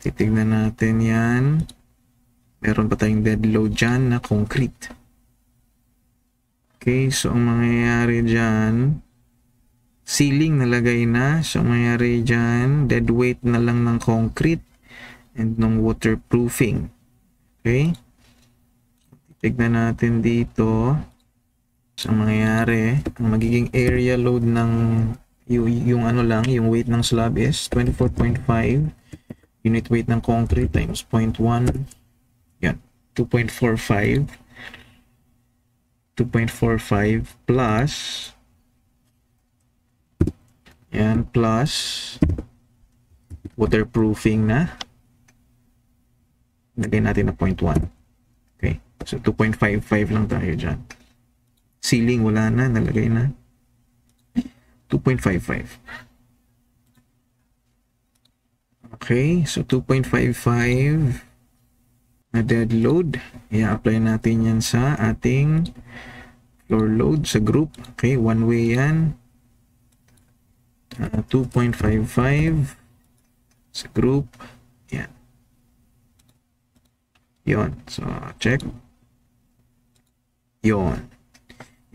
titignan natin yan. Meron pa tayong dead load dyan na concrete. Okay, so ang mangyayari dyan, ceiling nalagay na. So ang mangyayari dyan, dead weight na lang ng concrete and ng waterproofing. Okay? Tignan natin dito. So ang mangyayari, ang magiging area load ng yung, yung ano lang, yung weight ng slab is 24.5 unit weight ng concrete times 0.1 yan, 2.45 2.45 plus. Yan, plus. Waterproofing na. Lagay natin na 0.1 okay, so 2.55 lang tayo dyan. Ceiling wala na, nalagay na. 2.55. Okay, so 2.55 na dead load. I-apply natin yan sa ating floor load sa group. Okay, one way yan. Uh, 2.55 sa group. Yan. Yon. So, check. Yon.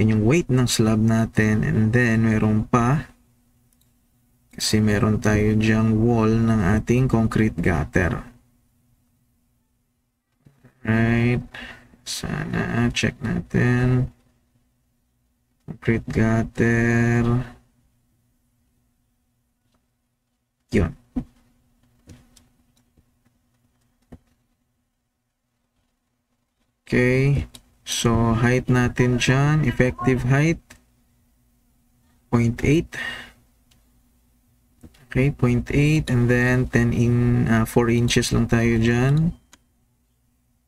Yan yung weight ng slab natin. And then, meron pa. Kasi meron tayo dyang wall ng ating concrete gutter. Right. Sana, check natin. Concrete gutter. Yun. Okay. So, height natin dyan, effective height, 0.8. Okay, 0.8 and then 10 in, uh, 4 inches lang tayo dyan.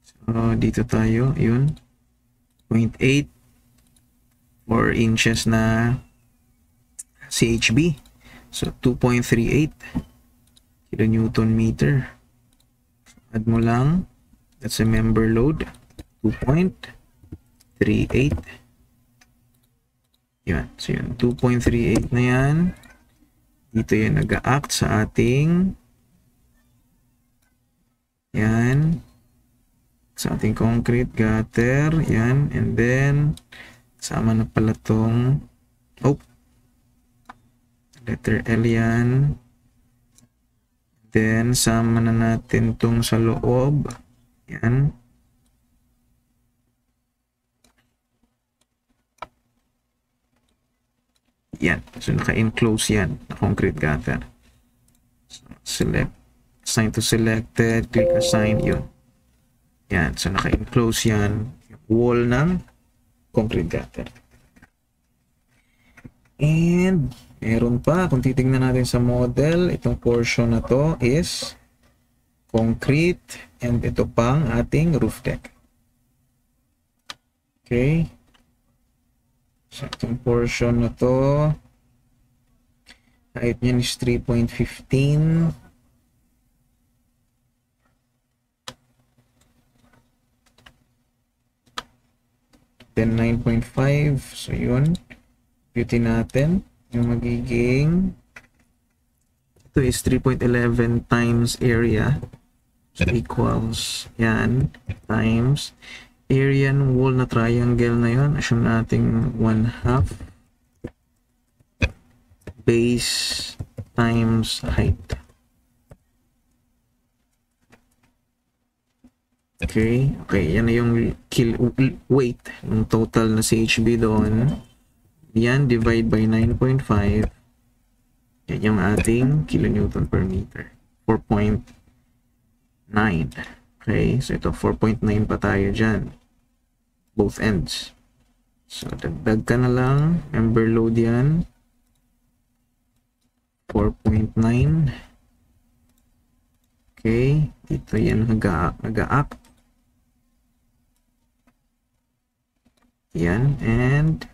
So, dito tayo, yun. 0.8, 4 inches na CHB. So, 2.38 kilonewton meter. Add mo lang, that's a member load, 2. 2.38. Yan. So, yun. 2.38 na yan. Dito yan nag-act sa ating yan. Sa ating concrete gutter. Yan. And then, sama na pala tong oh, letter L yan. Then, sama na natin tong sa loob. Yan. Yan. So, naka-enclose yan na concrete gutter. So, select. Assign to selected. Click assign. Yun. Yan. So, naka-enclose yan. Wall ng concrete gutter. And, meron pa. Kung titignan natin sa model, itong portion na to is concrete and ito pang ating roof deck. Okay. So, itong portion na to, height niyan is 3.15. Then 9.5. So, yun. Beauty natin. Yung magiging ito is 3.11 times area. So, equals yan times area ng wall na triangle na yon assume natin 1 half. Base times height. Okay. Okay yan na yung kill weight ng total na CHB doon. Yan divide by 9.5 yan yung ating kilonewton per meter. 4.9 Okay, so ito 4.9 pa tayo dyan. Both ends. So, dagdag ka na lang. Member load yan. 4.9. Okay, dito yan nag-act. Yan, and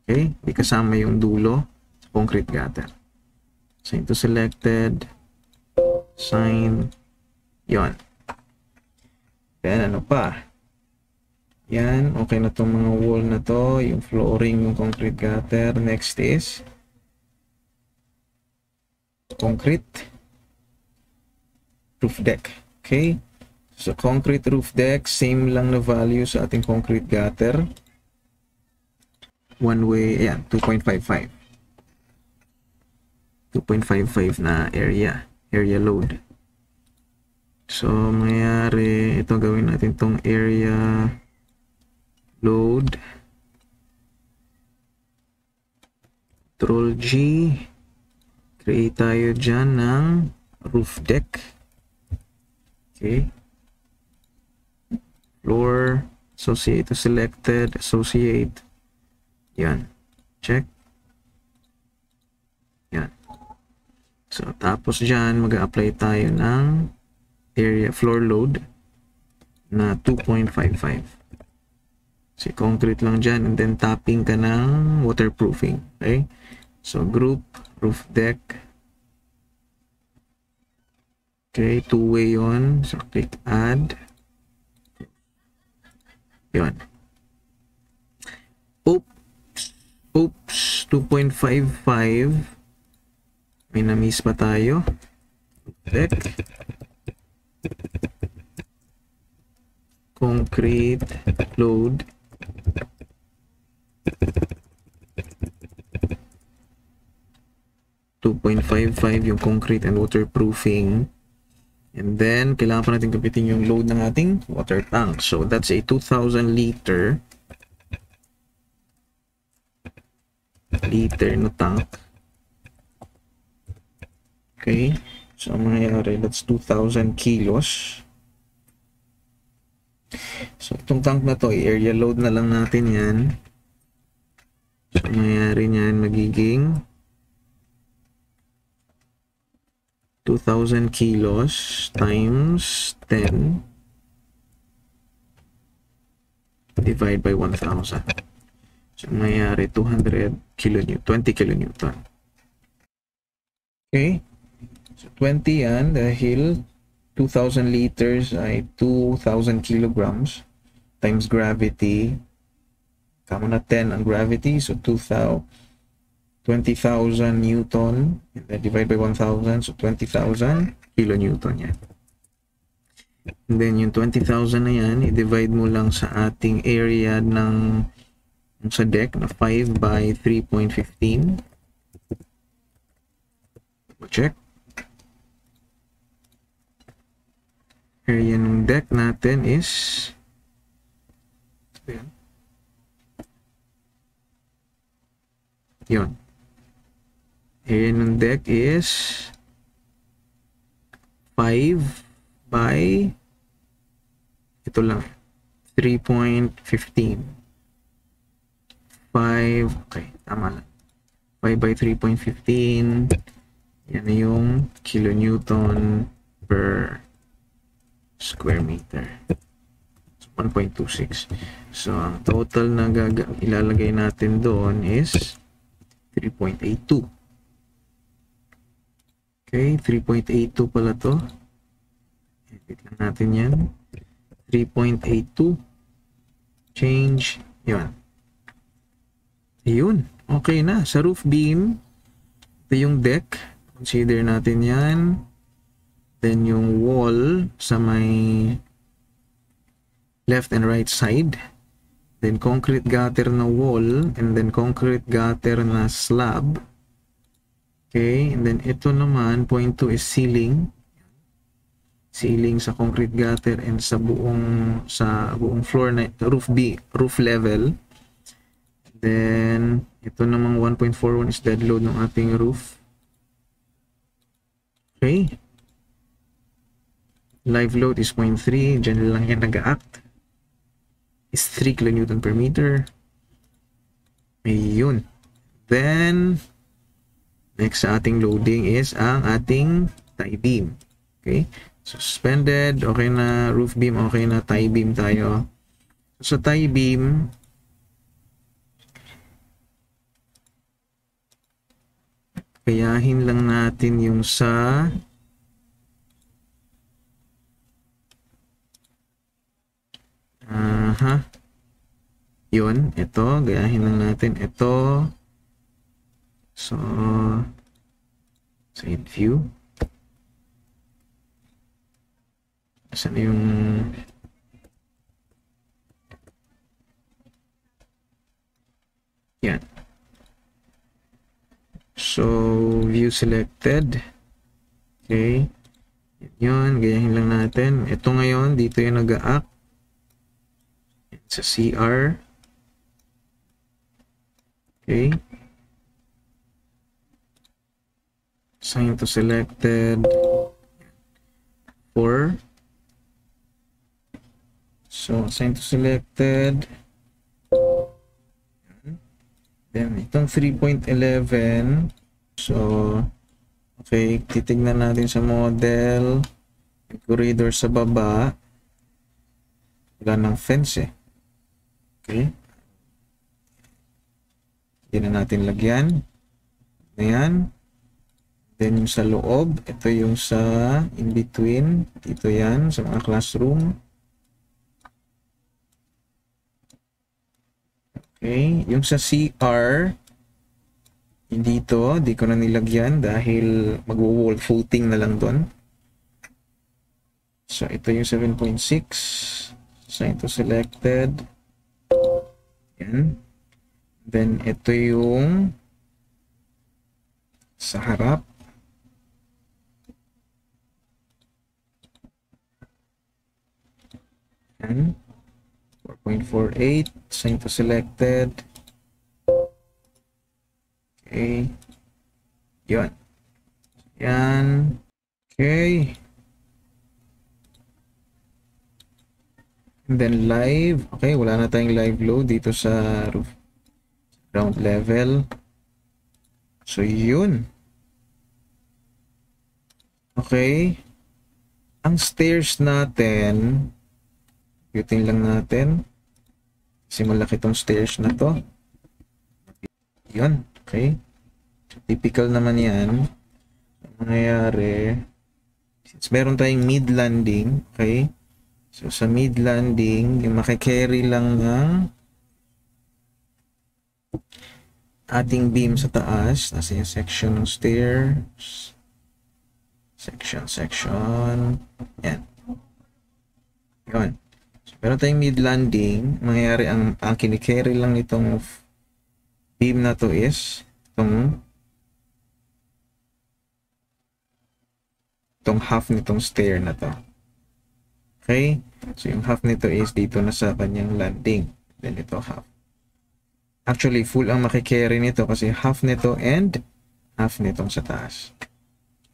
okay, di kasama yung dulo sa concrete gutter. So, ito selected, sign, yon. Then ano pa? Yan, okay na tong mga wall na to, yung flooring, yung concrete gutter. Next is concrete. roof deck. Okay? So, concrete roof deck, same lang na value sa ating concrete gutter. One way, ayan, 2.55. 2.55 na area, area load. So, mangyayari, ito gawin natin tong area load. Control G. Create tayo dyan ng roof deck. Okay floor, associate to selected, associate. Yan. Check. Yan. So, tapos dyan, mag-apply tayo ng area floor load na 2.55. Si concrete lang dyan and then tapping ka ng waterproofing. Okay? So, group, roof deck. Okay, two-way yon So, click add. Yun. Oops. Oops. 2.55. May na-miss pa tayo. Deck. Concrete. Load. Two point five five yung concrete and waterproofing. And then, kailangan pa natin kapitin yung load ng ating water tank. So, that's a 2,000 liter liter no tank. Okay. So, ang mangyayari, that's 2,000 kilos. So, itong tank na to, area load na lang natin yan. So, ang niyan, magiging 2,000 kilos times 10 divide by 1,000. So, mayari 200 kilonewton, 20 kilonewton. Okay? So, 20 yan dahil 2,000 liters ay 2,000 kilograms times gravity. Kamo na 10 ang gravity, so 2,000 20,000 Newton and then divide by 1,000 so 20,000 kilonewton yan. And then yung 20,000 na yan, i-divide mo lang sa ating area ng sa deck na 5 by 3.15. Check. Area ng deck natin is yun. Area ng deck is 5 by ito lang 3.15 5 okay tama lang. 5 by 3.15 yan na yung kilonewton per square meter so 1.26 so ang total na ilalagay natin doon is 3.82 Okay, 3.82 pala to. Edit lang natin yan. 3.82. Change. Yun. Ayun. Okay na. Sa roof beam, ito yung deck. Consider natin yan. Then yung wall sa may left and right side. Then concrete gutter na wall. And then concrete gutter na slab. Okay, and then ito naman, point 2 is ceiling. Ceiling sa concrete gutter and sa buong sa buong floor na roof B, roof level. Then ito namang 1.41 is dead load ng ating roof. Okay. Live load is 0.3. Diyan lang yan nag-act. Is 3 kN per meter. Ayun. Then, Next sa ating loading is ang ating tie beam. Okay? Suspended, okay na. Roof beam, okay na. Tie beam tayo. So, sa tie beam, kayahin lang natin yung sa Aha. Yun, ito. Gayahin lang natin. Ito. So, side view. Saan yung Yan. So, view selected. Okay. Yan, gayahin lang natin. Ito ngayon, dito yung nag-act. Sa CR. Okay. Assign to selected. 4. So, assign to selected. Then, itong 3.11. So, okay, titignan natin sa model. Corridor sa baba. Wala ng fence eh. Okay. Hindi na natin lagyan. Ayan. Then yung sa loob, ito yung sa in between. Dito yan sa mga classroom. Okay, yung sa CR, dito, di ko na nilagyan dahil magwo-wall footing na lang doon. So, ito yung 7.6. Assign to selected. Yan. Then, ito yung sa harap. Yan. 4.48, assign to selected. Okay. Yun. Yan. Okay. And then live. Okay, wala na tayong live load dito sa roof. Ground level. So, yun. Okay. Ang stairs natin, Computing lang natin. Kasi malaki tong stairs na to. Yun. Okay. Typical naman yan. Ang mangyayari, since meron tayong mid landing, okay. So, sa mid landing, yung makikarry lang ng ating beam sa taas. Nasa yung section ng stairs. Section, section. Yan. Yun. Meron tayong mid landing, mangyayari ang, ang kinikerry lang nitong beam na to is itong itong half nitong stair na to. Okay? So yung half nito is dito na sa kanyang landing. Then ito half. Actually, full ang makikerry nito kasi half nito and half nitong sa taas.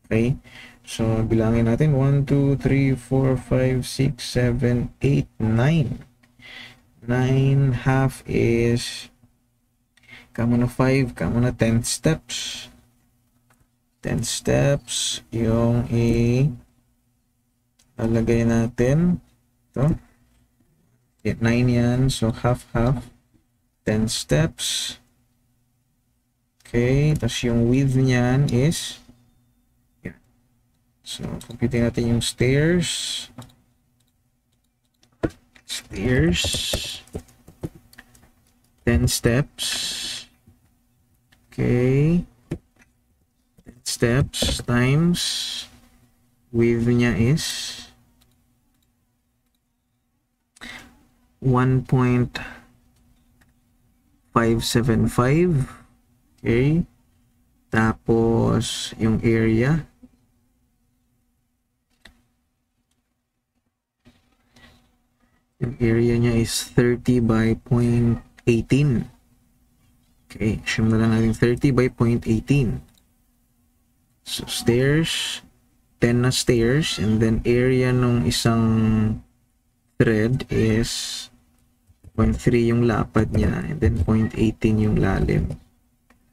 Okay? So, bilangin natin. 1, 2, 3, 4, 5, 6, 7, 8, 9. 9 half is kamo na 5, kamo na 10 steps. 10 steps. Yung i lalagay natin. Ito. 9 yan. So, half, half. 10 steps. Okay. Tapos yung width niyan is So, computing natin yung stairs. Stairs. 10 steps. Okay. 10 steps times width niya is 1.575. Okay. Tapos, yung area Yung area niya is 30 by 0.18. Okay, assume na lang natin 30 by 0.18. So, stairs, 10 na stairs, and then area nung isang thread is 0.3 yung lapad niya, and then 0.18 yung lalim.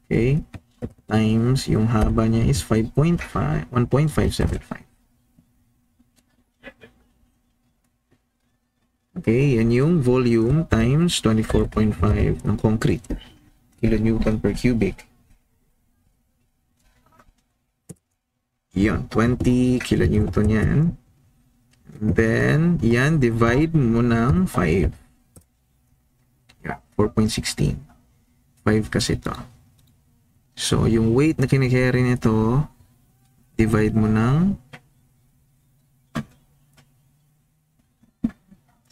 Okay? Times yung haba niya is 5.5, 1.575. Okay, yan yung volume times 24.5 ng concrete. Kilonewton per cubic. Yan, 20 kilonewton yan. And then, yan, divide mo ng 5. Yeah, 4.16. 5 kasi to. So, yung weight na kinikerry nito, divide mo ng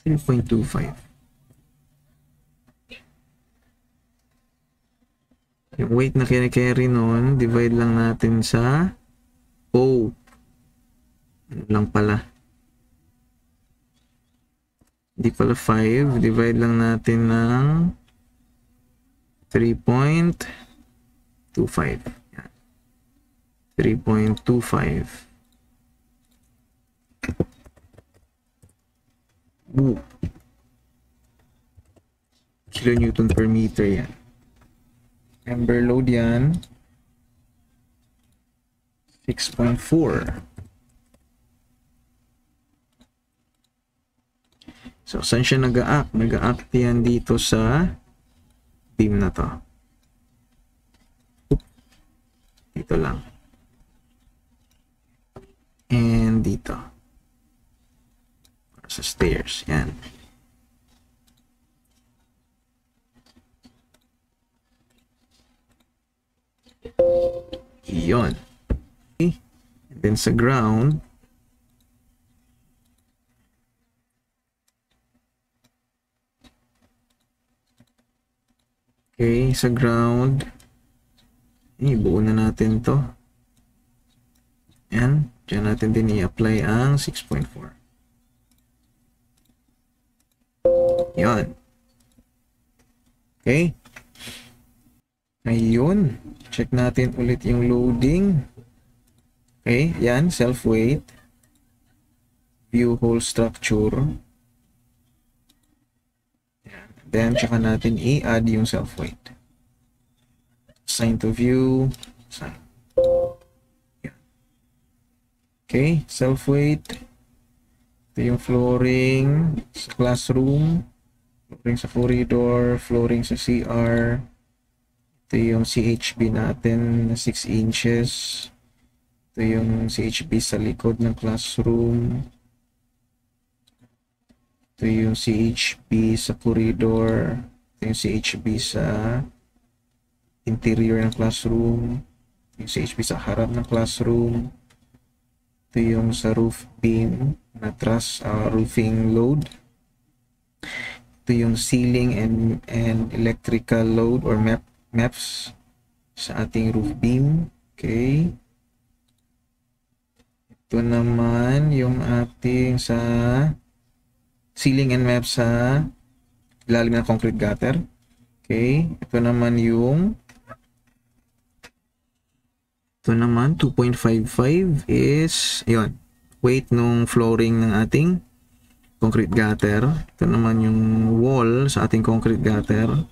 3.25. Yung weight na kinakarry nun, divide lang natin sa O. Ano lang pala. Hindi pala 5. Divide lang natin ng 3.25. 3.25. Woo. Kilonewton per meter yan. Ember load yan. 6.4. So, saan siya nag-act? Nag-act yan dito sa beam na to. Dito lang. And dito sa stairs. Yan. Iyon. Okay. And then sa ground, Okay, sa ground, eh, buo na natin to. Yan. Diyan natin din i-apply ang 6.4. Yan. Okay. Ngayon, check natin ulit yung loading. Okay, yan, self-weight. View whole structure. Yan. Then, tsaka natin i-add yung self-weight. Assign to view. Assign. Okay, self-weight. Ito yung flooring sa classroom flooring sa corridor, flooring sa CR. Ito yung CHB natin na 6 inches. Ito yung CHB sa likod ng classroom. Ito yung CHB sa corridor. Ito yung CHB sa interior ng classroom. Yung CHB sa harap ng classroom. Ito yung sa roof beam na truss uh, roofing load ito yung ceiling and, and electrical load or map, maps sa ating roof beam. Okay. Ito naman yung ating sa ceiling and map sa ilalim ng concrete gutter. Okay. Ito naman yung ito naman 2.55 is yon weight nung flooring ng ating concrete gutter. Ito naman yung wall sa ating concrete gutter.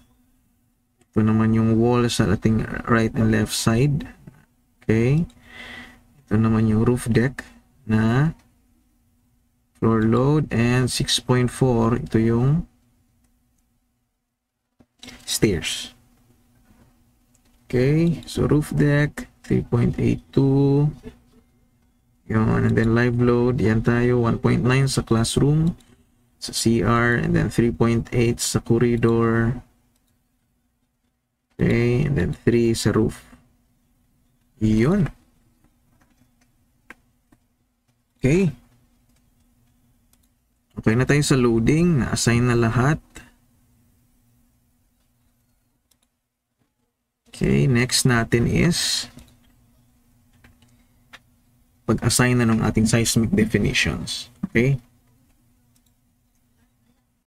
Ito naman yung wall sa ating right and left side. Okay. Ito naman yung roof deck na floor load and 6.4 ito yung stairs. Okay, so roof deck 3.82 yun, and then live load, yan tayo, 1.9 sa classroom, sa CR, and then 3.8 sa corridor. Okay, and then 3 sa roof. Yun. Okay. Okay na tayo sa loading. Na-assign na lahat. Okay, next natin is pag-assign na ng ating seismic definitions. Okay?